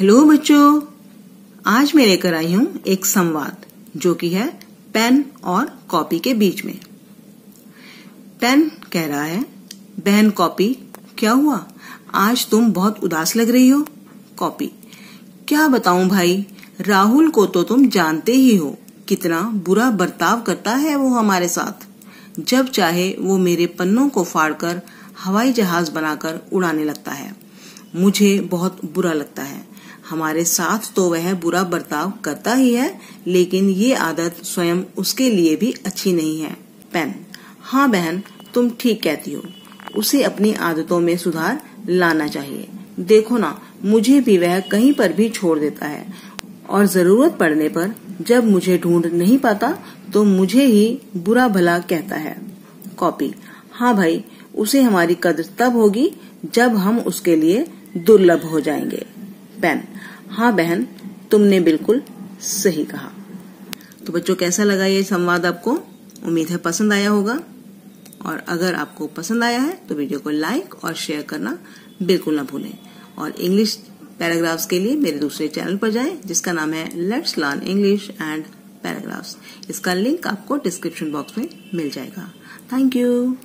Hello बच्चों। आज मैं लेकर आई हूँ एक संवाद, जो कि है पेन और कॉपी के बीच में। पेन कह रहा है, बहन कॉपी, क्या हुआ? आज तुम बहुत उदास लग रही हो। कॉपी, क्या बताऊँ भाई? राहुल को तो तुम जानते ही हो, कितना बुरा बर्ताव करता है वो हमारे साथ। जब चाहे वो मेरे पन्नों को फाड़कर हवाई जहाज़ बनाकर उड़ाने लगता है। मुझे बहुत बुरा लगता है। हमारे साथ तो वह बुरा बर्ताव करता ही है, लेकिन ये आदत स्वयं उसके लिए भी अच्छी नहीं है। पेन। हाँ बहन, तुम ठीक कहती हो। उसे अपनी आदतों में सुधार लाना चाहिए। देखो ना, मुझे भी वह कहीं पर भी छोड़ देता है, और ज़रूरत पड़ने पर जब मुझे ढूंढ नहीं पाता तो मुझे ही बुरा भला कहता है। कॉपी। हाँ भाई, उसे हमारी कदर तब होगी जब हम उसके लिए दुर्लभ हो जाएँगे। पेन। हाँ बहन, तुमने बिल्कुल सही कहा। तो बच्चों, कैसा लगा ये संवाद आपको? उम्मीद है पसंद आया होगा। और अगर आपको पसंद आया है तो वीडियो को लाइक और शेयर करना बिल्कुल ना भूलें। और इंग्लिश पैराग्राफ्स के लिए मेरे दूसरे चैनल पर जाएँ, जिसका नाम है let's learn English and paragraphs इसका लिंक आपको डिस्क्रिप्शन बॉक्स में मिल जाएगा। Thank you